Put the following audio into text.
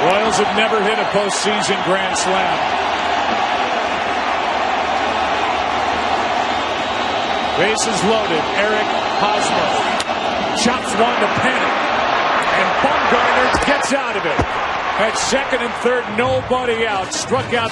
Royals have never hit a postseason grand slam. Bases loaded. Eric Hosmer chops one to Panik. And Bumgarner gets out of it. At second and third, nobody out. Struck out.